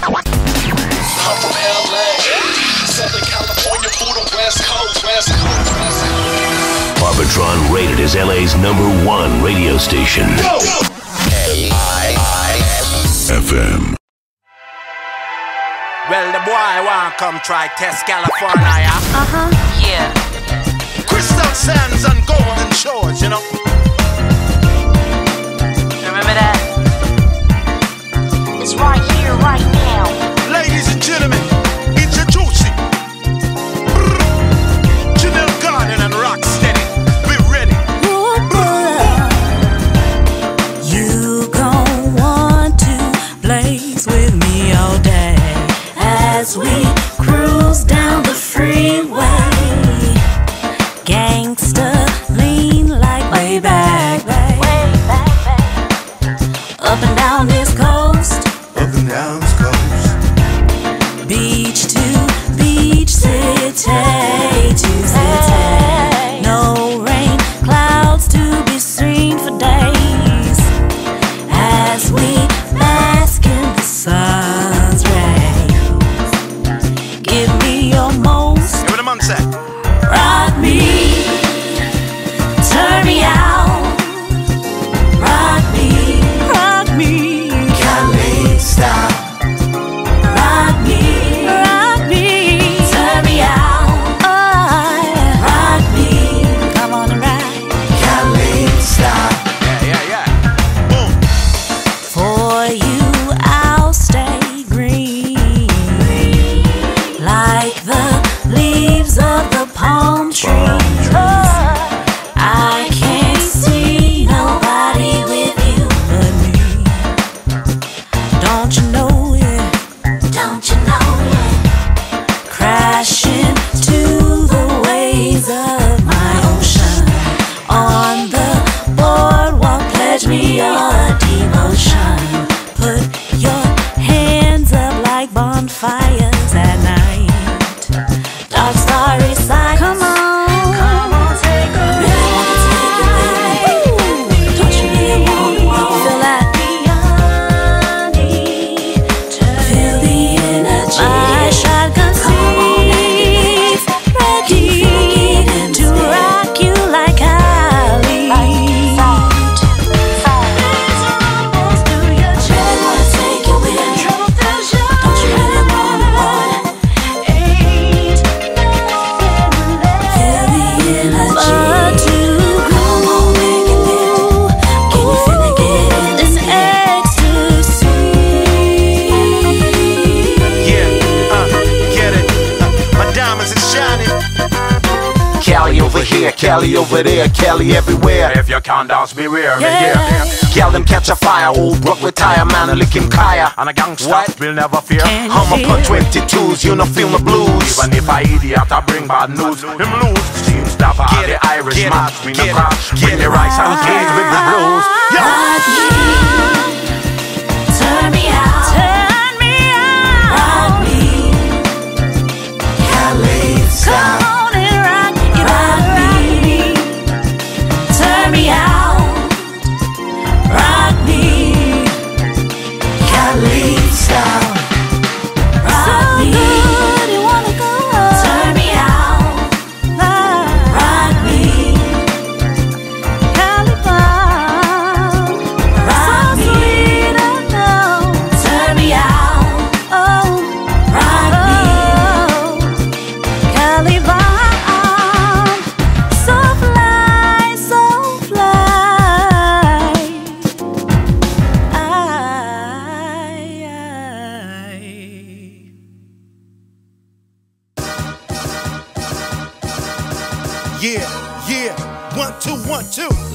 I'm from LA, Southern California, through the West Coast, West Coast, West Coast. Arbitron rated as LA's number one radio station. FM. Well, the boy want come try test California. Uh huh. Yeah. Crystal sands and golden shores, you know. Remember that? It's right here, right now. Ladies Cali over there, Cali everywhere. If you can't dance, me wear Yeah. yeah. Gal them catch a fire, old Brook retire, man, I lick him kaya. And a gangster What? will never fear. Can I'ma you put 22s, you know, feel the blues. Even if I idiot, I bring bad news. Him lose. Seems that all Get the it, Irish get it, match. We no get it, crash. get Bring the it. rice and cage with the blues. Yeah. Rock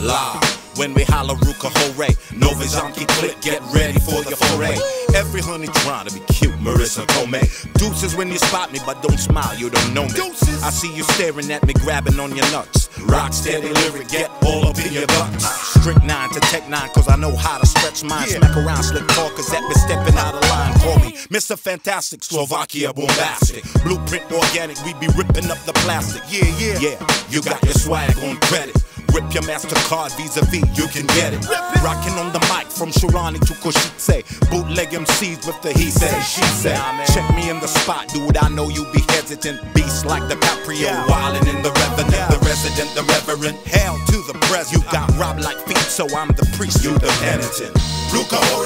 Live. When we holler Ruka hore, Nova Zonky click, get ready for the foray. Every honey trying to be cute, Marisa Tomei. Deuces when you spot me, but don't smile, you don't know me. Deuces. I see you staring at me, grabbing on your nuts. Rokstedy lyric, get all up in your guts. Strict nine to tech nine, cause I know how to stretch mine. Yeah. Smack around slick talkers that be stepping out of line. Call me Mr. Fantastic, Slovakia bombastic. Blueprint organic, we be ripping up the plastic. Yeah, yeah. Yeah, you got your swag on credit. Rip your MasterCard vis-a-vis, you can get it. Rocking on the mic from Shirani to Košice. Bootleg MCs with the he say, she say. Check me in the spot, dude, I know you be hesitant. Beast like DiCaprio, wildin' in the revenant. The resident, the reverend. Hell to the president. You got robbed like feet, so I'm the priest, you the penitent. Ruka hore,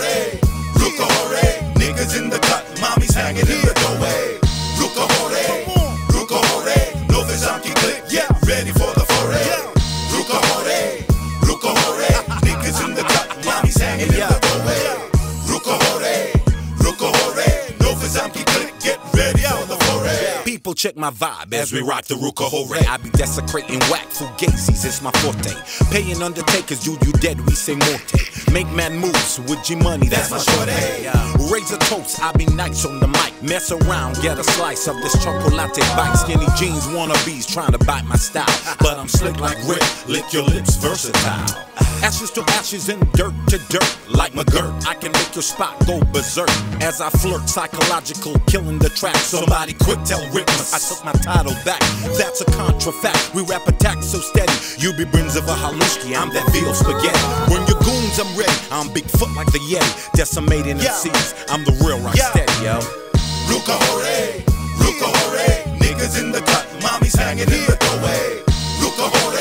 Ruka hore. Niggas in the cut, mommy's hanging in the doorway. Ruka hore, Ruka hore. No click, yeah, ready hanging in the hore, hore. No Vizanki click, get ready for the foray. People check my vibe as we rock the Ruka hore. I be desecrating whack fugazis, it's my forte. Paying undertakers, dude, you dead, we say morte. Make mad moves with G money, that's my shorty. Raise a toast, I be nice on the mic. Mess around, get a slice of this chocolate bite. Skinny jeans, wannabes trying to bite my style. But I'm slick like Rick, lick your lips, versatile. Ashes to ashes and dirt to dirt, like McGirt. I can make your spot go berserk as I flirt, psychological, killing the track. Somebody quick tell Rickmas I took my title back. That's a contra fact. We rap attack so steady. You be bryndzové halušky, I'm that veal spaghetti. When your goons, I'm ready. I'm Bigfoot like the Yeti, decimating the seas. I'm the real rock yeah. steady, yo. Ruka hore, Ruka hore. Niggas in the cut, mommy's hanging in the doorway. Ruka hore,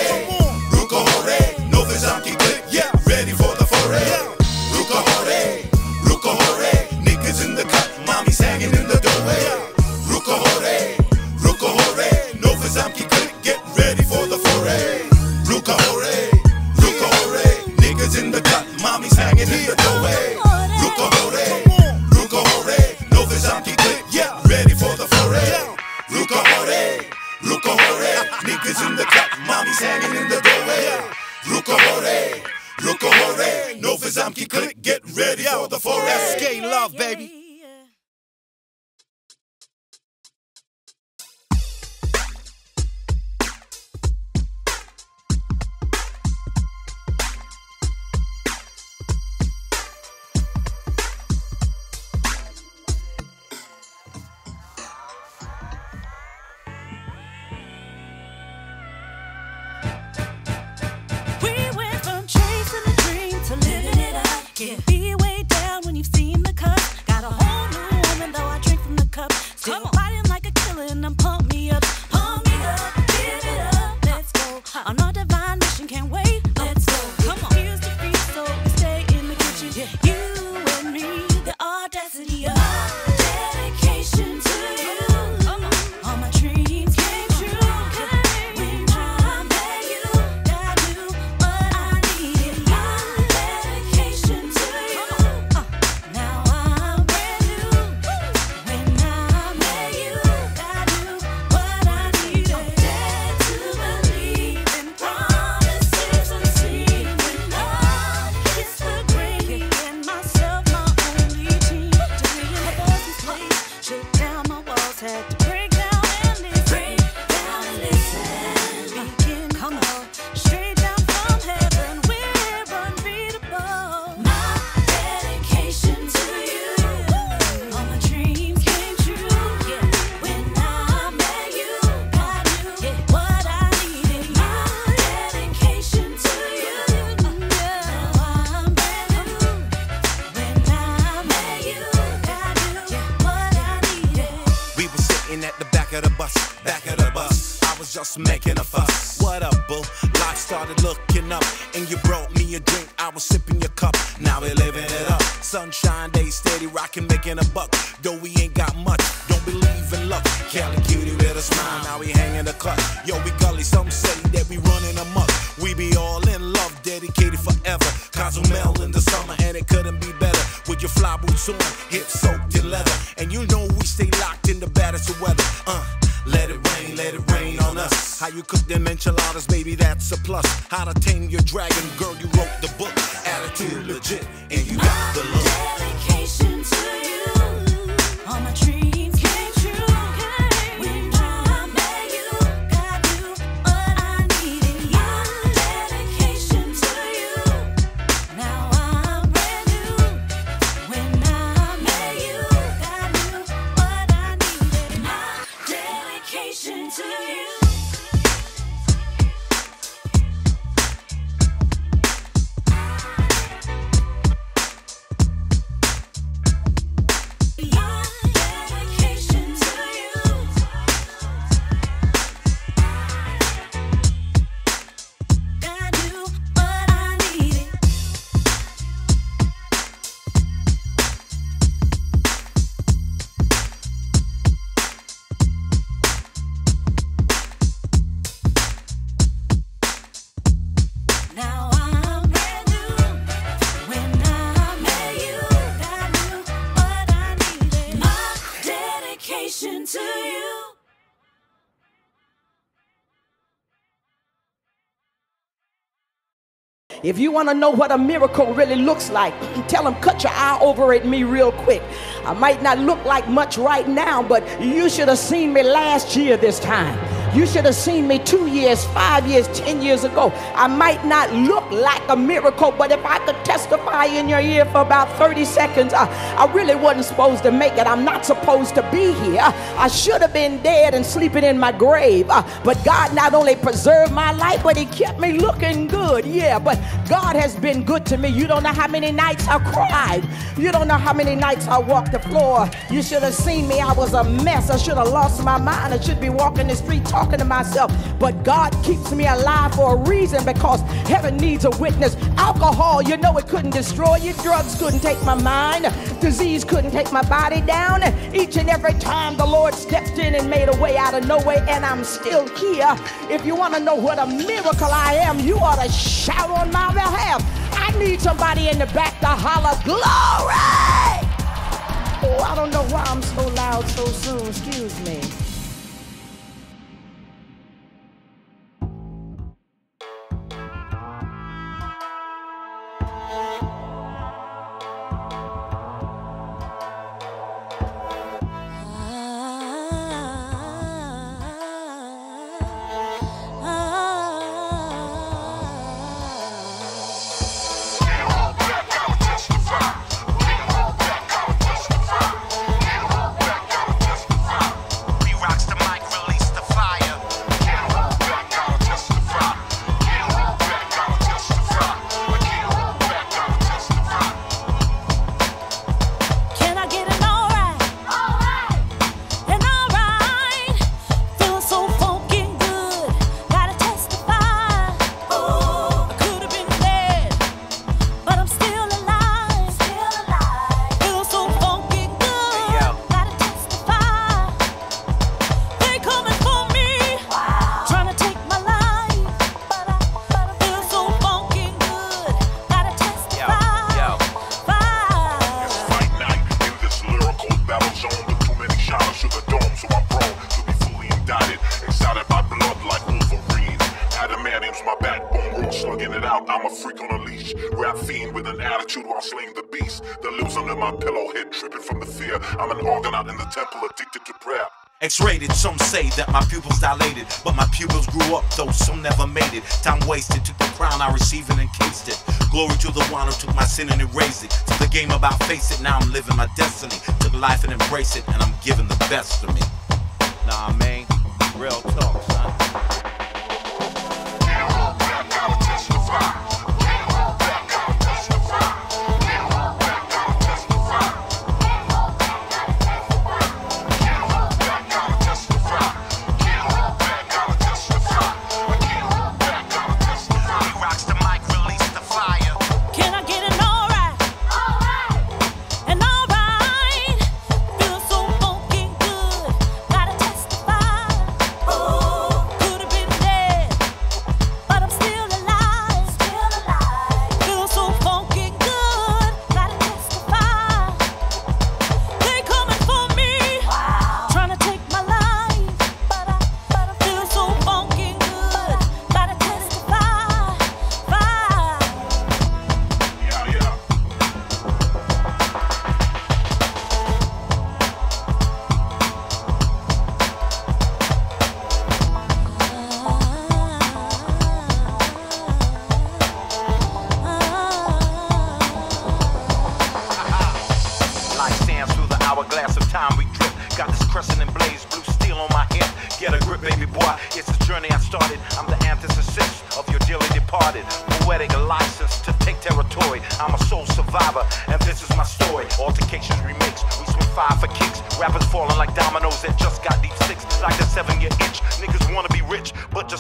doorway. Ruka hore, Ruka. No click, get ready for the foray. Ruka hore. Niggas in the cut, mommy's hanging in the doorway. Ruka hore, Ruka hore. No click, yeah, ready for the foray. Ruka hore. Niggas in the cut, mommy's hanging in the doorway. Ruka hore, Ruka hore. No click, get ready for the foray. SK love, baby. If you want to know what a miracle really looks like, tell them cut your eye over at me real quick. I might not look like much right now, but you should have seen me last year this time. You should have seen me two years, five years, ten years ago. I might not look like a miracle, but if I could testify in your ear for about 30 seconds, I, I really wasn't supposed to make it. I'm not supposed to be here. I should have been dead and sleeping in my grave. Uh, but God not only preserved my life, but He kept me looking good. Yeah, but God has been good to me. You don't know how many nights I cried. You don't know how many nights I walked the floor. You should have seen me. I was a mess. I should have lost my mind. I should be walking the street talking to myself. But God keeps me alive for a reason because heaven needs a witness. Alcohol, you know it couldn't destroy you. Drugs couldn't take my mind. Disease couldn't take my body down. Each and every time the Lord stepped in and made a way out of no way, and I'm still here. If you want to know what a miracle I am, you ought to shout on my behalf. I need somebody in the back to holler, Glory! Oh, I don't know why I'm so loud so soon. Excuse me.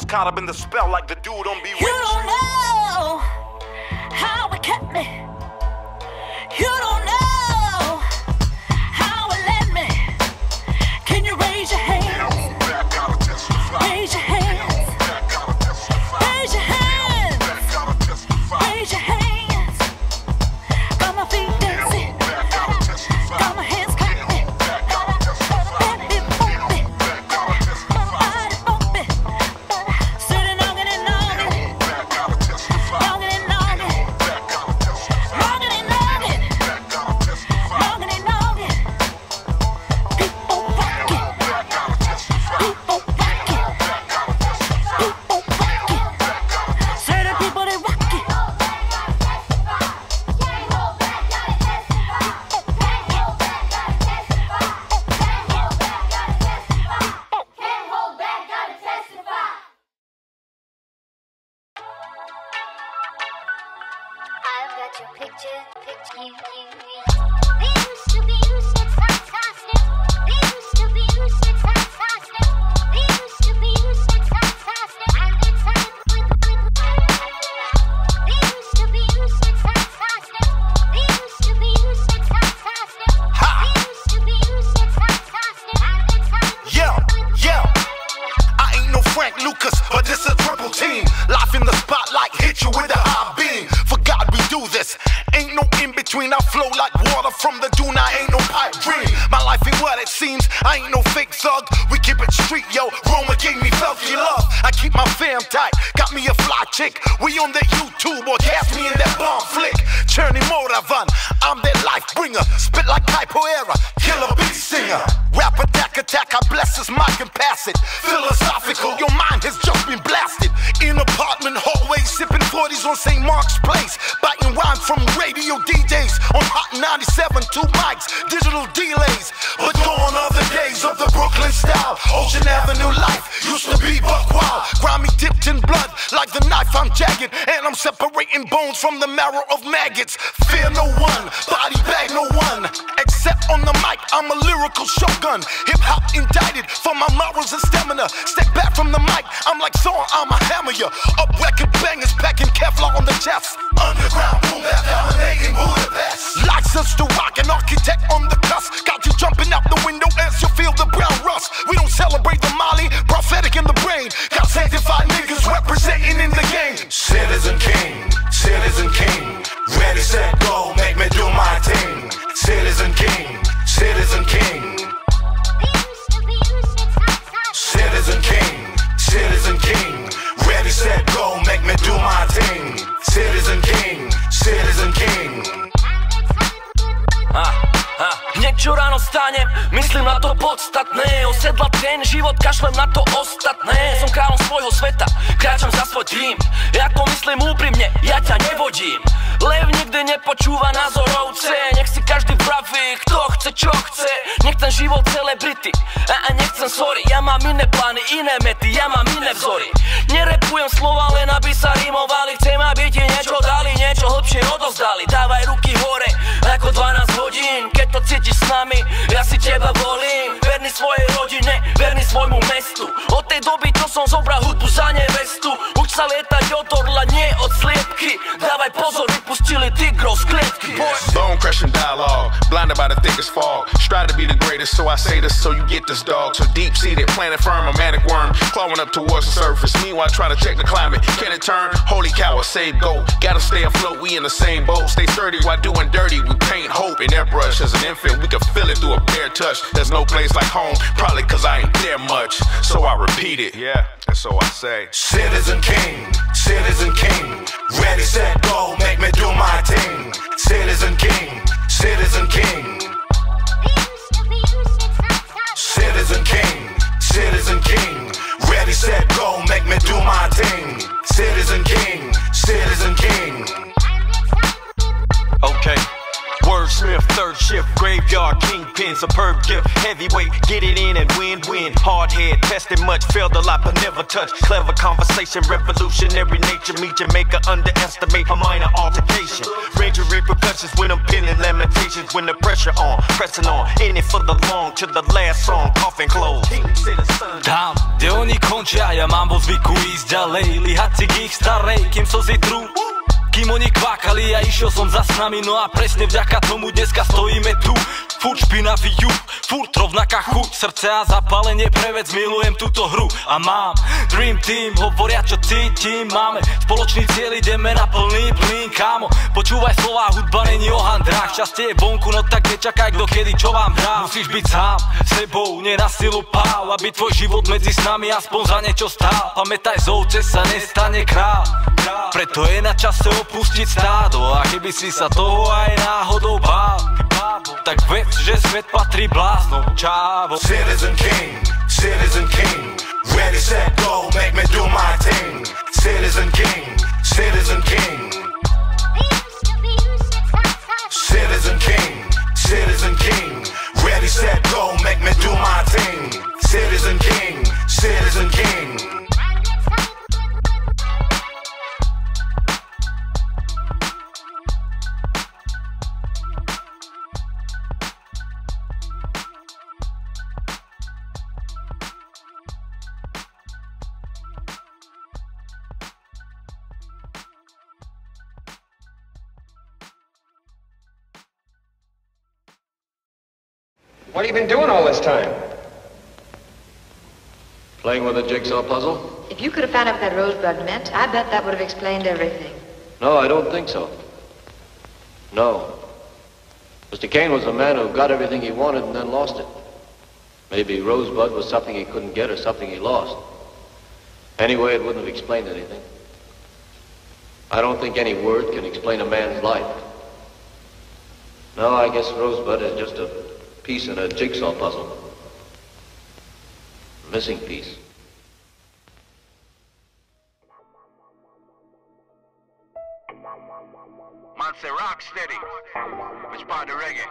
Caught up in the spell like the dude on Be You know how it kept me. Ten život, kašlem na to ostatné. Som kráľom svojho sveta, kráčam za svoj tým Ja to myslím úprimne, ja ťa nevodím. Lev nikdy nepočúva názorovce. Nech si každý praví, kto chce, čo chce. Nech ten život celebrity A, a nechcem sorry, ja mám iné plány, iné mety Ja mám iné vzory. Nerepujem slova, len aby sa rimovali Chcem, aby ti niečo dali, niečo hlbšie odozdali som zobral hudbu za nevestu Uč sa lietať od orla, nie od sliepky. Pozor, vypustili tigrov z klietky Bone crushing dialogue, blinded by the thickest fog. Strive to be the greatest, so I say this so you get this dog. So deep seated, planet firm, a manic worm, clawing up towards the surface. Meanwhile, trying to check the climate. Can it turn? Holy cow, a save go. Gotta stay afloat, we in the same boat. Stay sturdy while doing dirty. We paint hope in airbrush. As an infant, we can feel it through a bare touch. There's no place like home, probably cause I ain't there much. So I repeat it, yeah, and so I say. Citizen King, Citizen King. Ready, set, go, make me do my thing. Citizen King, Citizen King. Citizen King, Citizen King. Ready, set, go, make me do my thing. Citizen King, Citizen King. Okay. Wordsmith, third shift, graveyard, kingpin, superb gift, heavyweight, get it in and win, win. Hard head, tested much, failed a lot, but never touched. Clever conversation, revolutionary nature, me Jamaica underestimate a minor altercation. Ranger repercussions when I'm pinning lamentations, when the pressure on, pressing on, in it for the long, to the last song, coffin close. Tam, kde oni končia, ja mám vo zvyku ísť ďalej Líhať si ich starej, kým oni kvákali a išiel som za s nami No a presne vďaka tomu dneska stojíme tu. Furt špinavý juh, furt rovnaká chuť Srdce a zapálenie pre vec, milujem túto hru. A mám Dream Team, hovoria čo cítim Máme spoločný cieľ, ideme na plný plyn Kámo, počúvaj slova, hudba není o handrách Šťastie je vonku, no tak nečakaj kto kedy čo vám hrá. Musíš byť sám, sebou, nie na silu páv Aby tvoj život medzi s nami aspoň za niečo stál. Pamätaj, z ovce sa nestane král preto je na čase opustiť stádo A keby si sa toho aj náhodou bál Tak vec, že svet patrí bláznom Čávo Citizen King, Citizen King. Ready, set, go, make me do my thing. Citizen King, Citizen King. Citizen King, Citizen King. Ready, set, go, make me do my thing. Citizen King, Citizen King. Been doing all this time? Playing with a jigsaw puzzle? If you could have found out what that rosebud meant, I bet that would have explained everything. No, I don't think so. No. Mr. Kane was a man who got everything he wanted and then lost it. Maybe Rosebud was something he couldn't get or something he lost. Anyway, it wouldn't have explained anything. I don't think any word can explain a man's life. No, I guess Rosebud is just a piece in a jigsaw puzzle. Missing piece. Man say rock steady. Which part of reggae?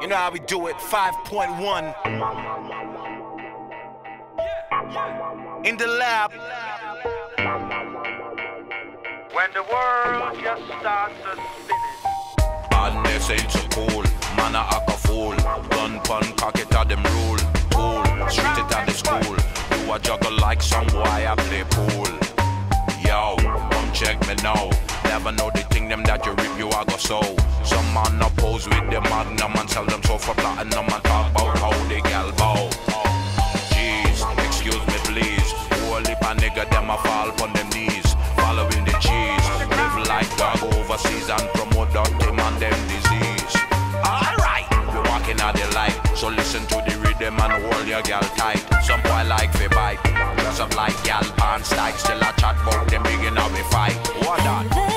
You know how we do it, 5.1. In the lab. When the world just starts to spin Badness ain't so cool, man a act a fool. Gun pun cock it at them rule, cool. Street it at the school. Do a juggle like some boy I play pool. Yo, come check me now. Never know the thing them that you rip you I go so. Some man oppose with the magnum and sell them so for platinum and talk about how they gal bow. Jeez, excuse me please. Whole heap a nigga them a fall on them knees, following the cheese. Live like dog overseas and promote dirty man them disease. We walking the so listen to the rhythm and hold your gal tight. Some boy like fi bite, some like gal pants tight, still a chat about them big in we fight. What that?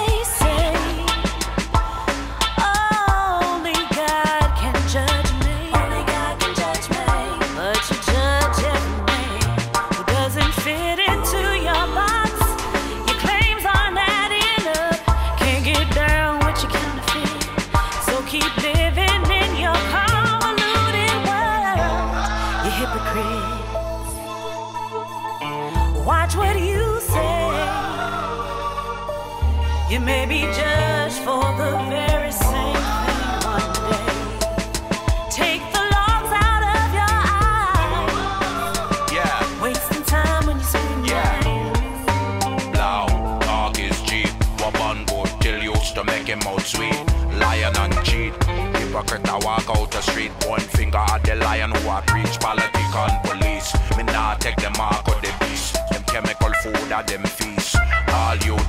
Hypocrite I walk out the street. One finger at the lion who I preach. Politic and police. Me nah take the mark of the beast. Them chemical food at them feast. All youth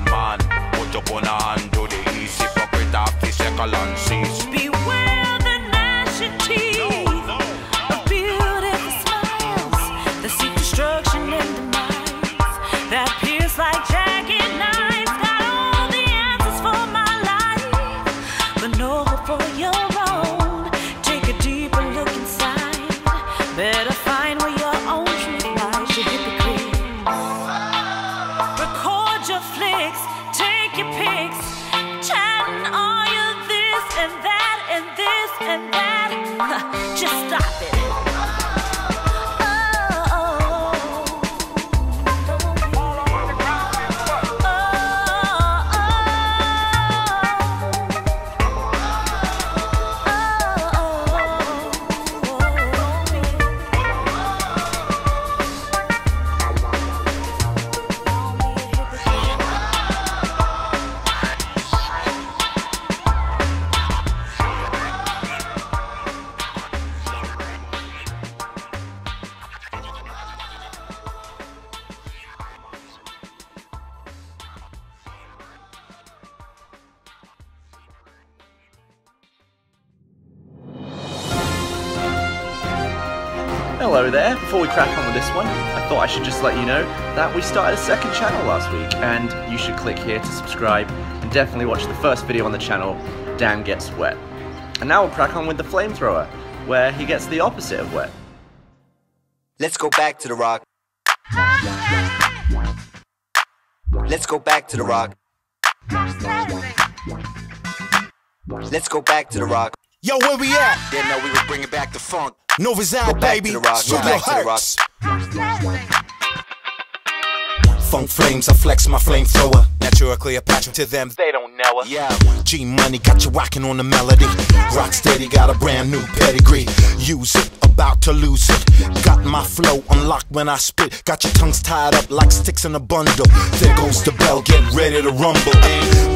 man, put up on a hand to the east. Hypocrite off the second and cease. Beware the gnashing teeth of beautiful smiles that seek destruction and demise, that pierce like jagged knives. Got all the answers for my life, but no hope for your own. Take a deeper look inside. Better find where your own truth lies. You hypocrite. Record your flicks, your pics, chatting all your this and that and this and that. Just stop it. Thought I should just let you know that we started a second channel last week, and you should click here to subscribe and definitely watch the first video on the channel, Dan Gets Wet. And now we'll crack on with the flamethrower, where he gets the opposite of wet. Let's go back to the rock. Let's go back to the rock. Let's go back to the rock. Yo, where we at? Didn't know we were bringing back the funk. Go out, baby. to the rock. Studio back to the rock. Hertz. Funk flames, I flex my flamethrower. Natural Cleopatra to them, they don't know her. Yeah, G Money got you rocking on the melody. Rokstedy, got a brand new pedigree. Use it, about to lose it. Got my flow unlocked when I spit. Got your tongues tied up like sticks in a bundle. There goes the bell, get ready to rumble.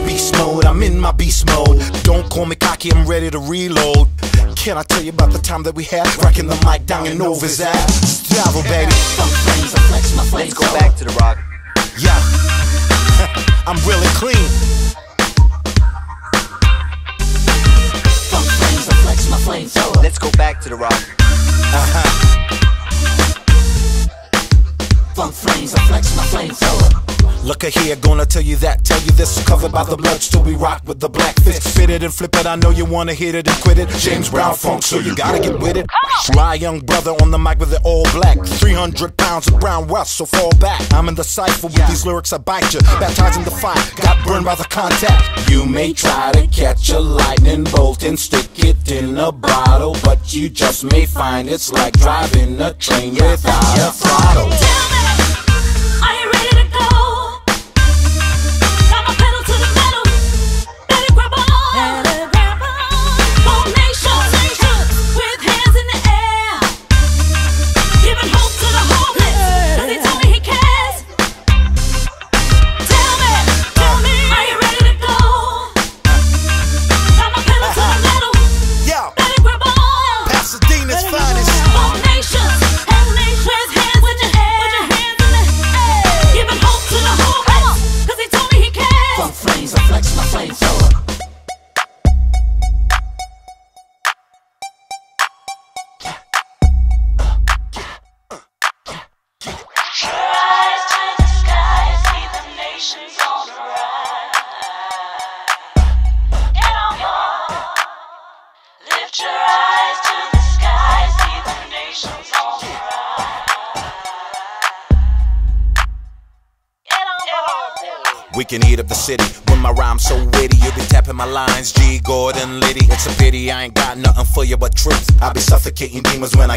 Beast mode, I'm in my beast mode. Don't call me cocky, I'm ready to reload. Can I tell you about the time that we had? Rocking the mic down in Nova's ass. Travel, baby. Flames, I flex my Let's go back to the rock. yeah, I'm really clean. flex my flamethrower. Let's go back to the rock. Uh-huh. Funk flames, I flex my flamethrower. Look at here, gonna tell you that, tell you this. Covered by the blood, still we rock with the black fist. Spit it and flip it, I know you wanna hit it and quit it. James Brown funk, so you gotta get with it. Sly young brother on the mic with it all black. 300 pounds of brown rust, so fall back. I'm in the cipher with these lyrics, I bite you. Baptizing the fire, got burned by the contact. You may try to catch a lightning bolt and stick it in a bottle, but you just may find it's like driving a train without a throttle.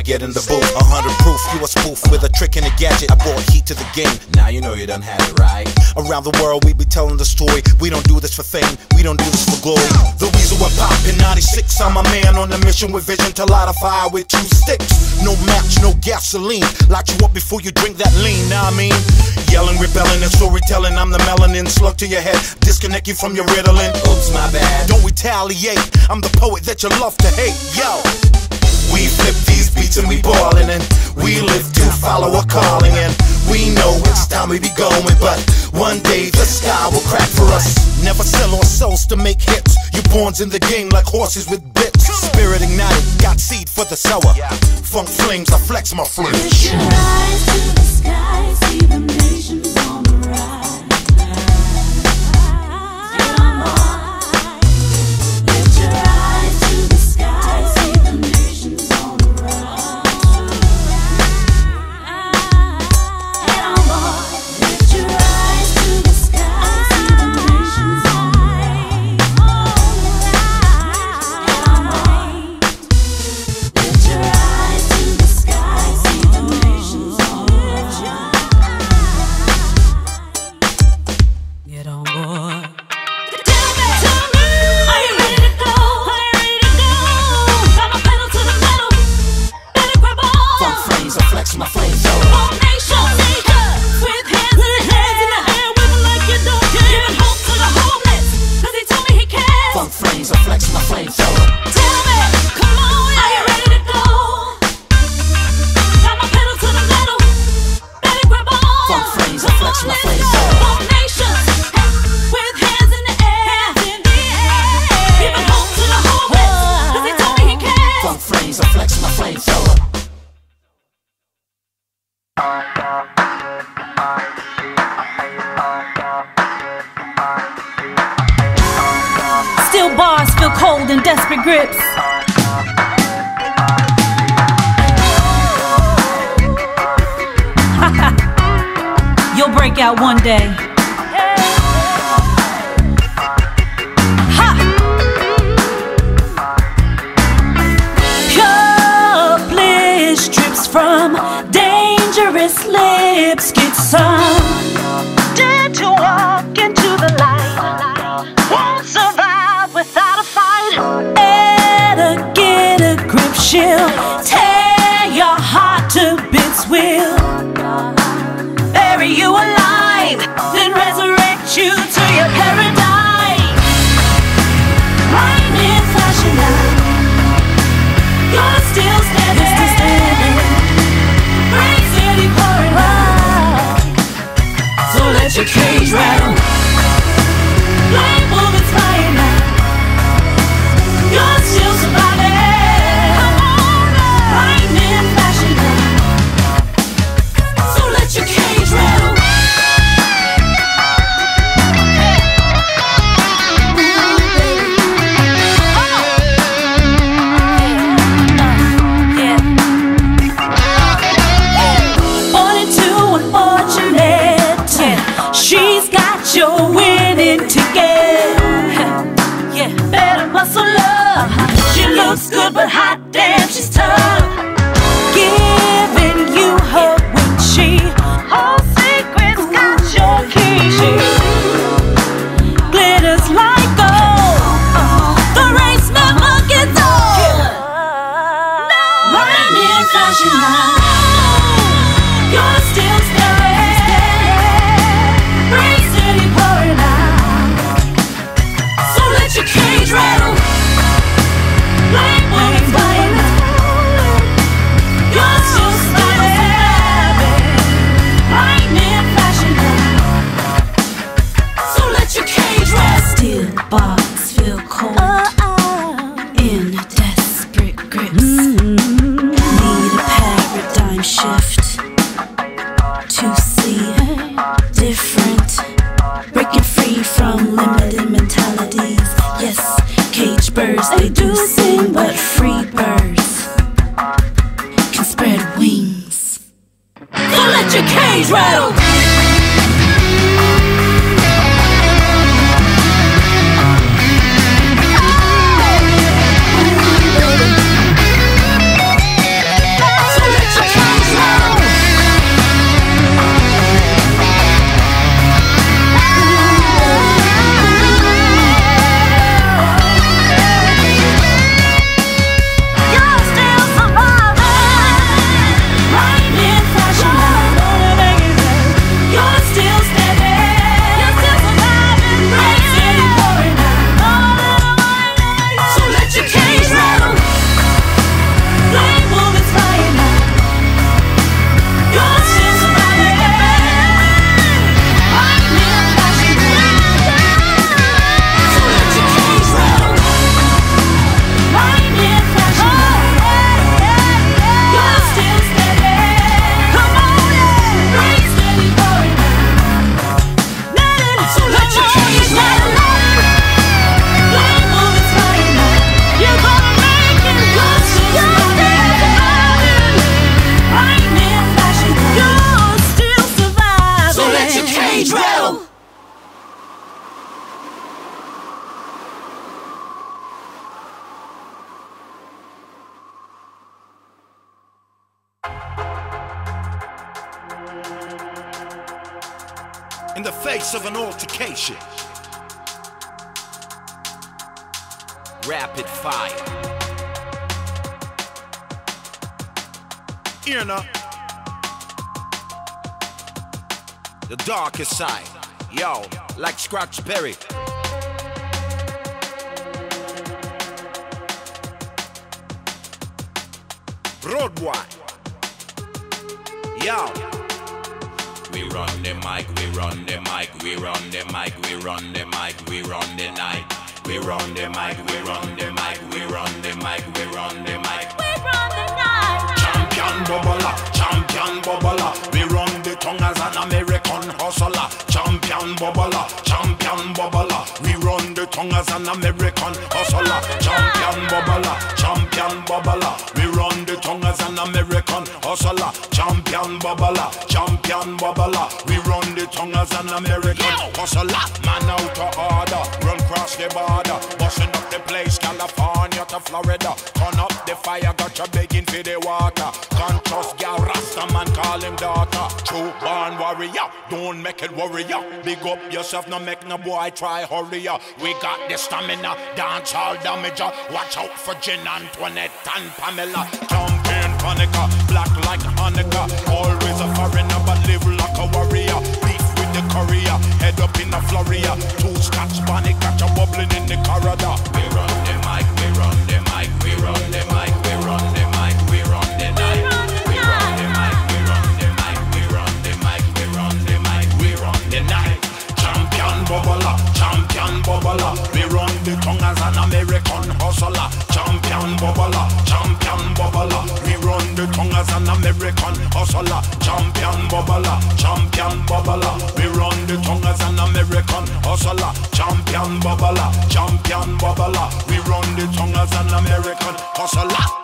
Get in the booth. A hundred proof, you a spoof with a trick and a gadget. I brought heat to the game. Now you know you done had it right. Around the world, we be telling the story. We don't do this for fame, we don't do this for glory. The reason we're popping 96, I'm a man on a mission with vision to light a fire with two sticks. No match, no gasoline. Light you up before you drink that lean, now I mean. Yelling, rebelling, and storytelling. I'm the melanin slug to your head. Disconnect you from your Ritalin. Oops, my bad. Don't retaliate. I'm the poet that you love to hate. Yo. We flip these beats and we ballin' and we live to follow a calling and we know it's time we be going but one day the sky will crack for us. Never sell our souls to make hits. You pawns in the game like horses with bits. Spirit ignited got seed for the sower funk flames I flex my flames. Lift your eyes to the sky, see the nations on The darkest side. Yo, like Scratch Perry. Road. Yo. We run the mic, we run the mic, we run the mic, we run the mic, we run the night. We run the mic, we run the mic, we run the mic, we run the mic. Champion bubbler, champion bubbler. We run as an American hustler. Champion bubbler, champion bubbler. We run the tongue as an American hustler. Champion bubbler, champion bubbler. We run the tongue as an American hustler. Champion bubbler, champion bubbler. We run the tongue as an American hustler. Man out of order, run cross the border, busting up the place, California to Florida. Turn up the fire, got you begging for the water. Conscious gal, Rasta man, call him daughter. True born warrior, don't make it warrior. Big up yourself, no make no boy try hurry ya. We got the stamina, dance all damager. Watch out for Jean Antoinette and Pamela. Champagne Hanukkah, black like Hanukkah. Always a foreigner, but live like a warrior. Beef with the courier, head up in a Floria. Two scotch bonnet, got you bubbling in the corridor. We run the mic, we run the mic, we run the mic, bubbler, champion bubbler. We run the tongue as an American hustler. Champion bubbler, champion bubbler. We run the tongue as an American hustler. Champion bubbler, champion bubbler. We run the tongue as an American hustler. Champion bubbler, champion bubbler. We run the tongue as an American hustler.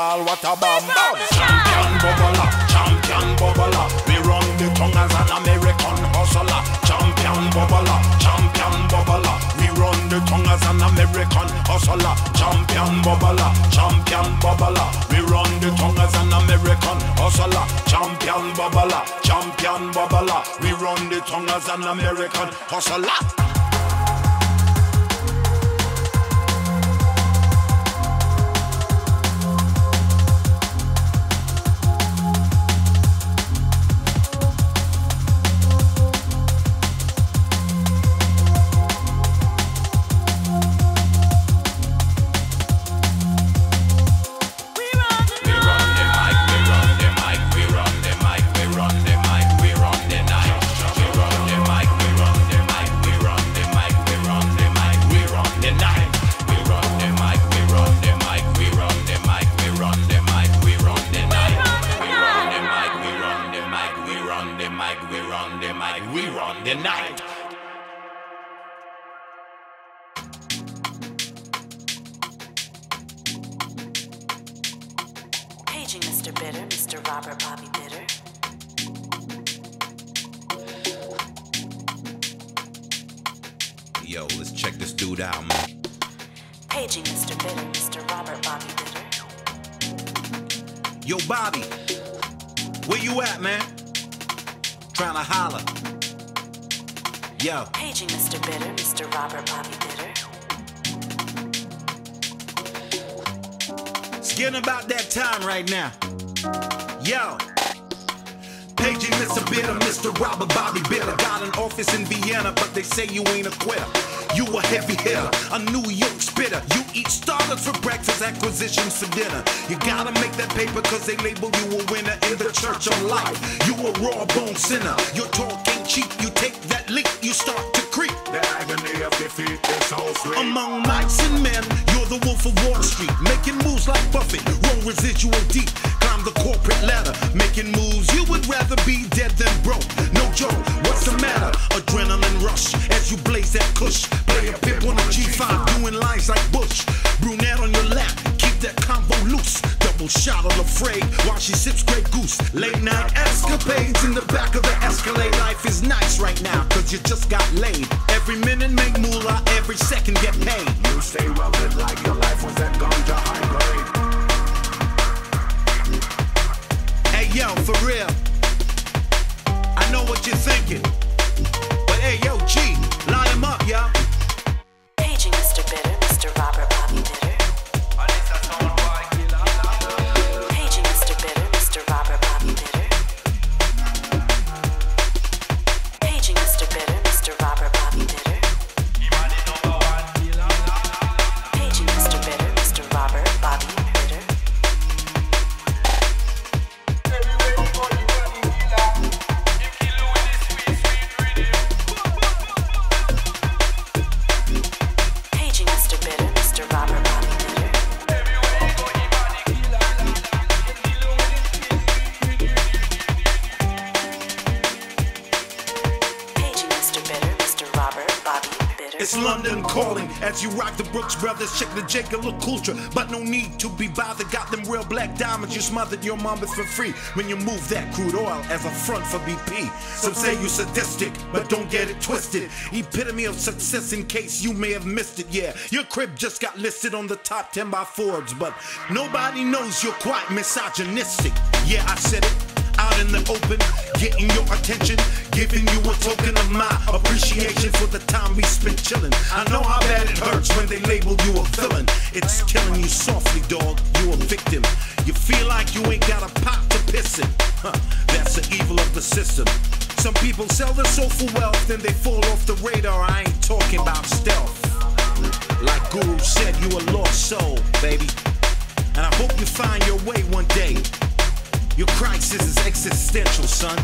Ball, what a bomb. bomb. Champion bubbler, champion bubbler. We run the tongue as an American hustler. Champion bubbler, champion bubbler. We run the tongue as an American hustler. Champion bubbler, champion bubbler. We run the tongue as an American hustler. Champion bubbler, champion bubbler. We run the tongue as an American hustler. Yo, Paging Mr. Bitter, Mr. Robert Bobby Bitter. it's getting about that time right now. Yo. Paging Mr. Bitter, Mr. Robert Bobby Bitter. Got an office in Vienna, but they say you ain't a quitter. You a heavy hitter, a New York spitter. You eat starters for breakfast, acquisitions for dinner. You gotta make that paper cause they label you a winner in the church of life. You a raw bone sinner. Your talk ain't cheap. You take that leap, you start to creep. The agony of defeat is so sweet. Among knights and men, you're the wolf of Wall Street. Making moves like Buffett, roll residual deep. Climb the corporate ladder, making moves. You would rather be dead than broke. No joke, what's the matter? Adrenaline rush as you blaze that kush. Play a pip on a G5, doing lines like Bush. Brunette on your lap, keep that combo loose. Double shot of afraid while she sips Grey Goose. Late night escapades in the back of the Escalade. Life is nice right now, cause you just got laid. Every minute make moolah, every second get paid. You stay welded like your life was that ganja high grade. Hey yo, for real. I know what you're thinking. But hey yo, G, line him up, yo. Paging Mr. Bitter, Mr. Robert Bobby Bitter. Check the Jake look culture, but no need to be bothered. Got them real black diamonds. You smothered your mamas for free when you move that crude oil as a front for BP. Some say you sadistic, but don't get it twisted. Epitome of success in case you may have missed it. Yeah, your crib just got listed on the top 10 by Forbes, but nobody knows you're quite misogynistic. Yeah, I said it out in the open, getting your attention, giving you a token of my appreciation for the time we spent chilling. I know how bad it hurts when they label you a villain. It's killing you softly, dog. You a victim. You feel like you ain't got a pot to piss in. Huh, that's the evil of the system. Some people sell their soul for wealth, then they fall off the radar. I ain't talking about stealth. Like Guru said, you a lost soul, baby. And I hope you find your way one day. Your crisis is existential, son.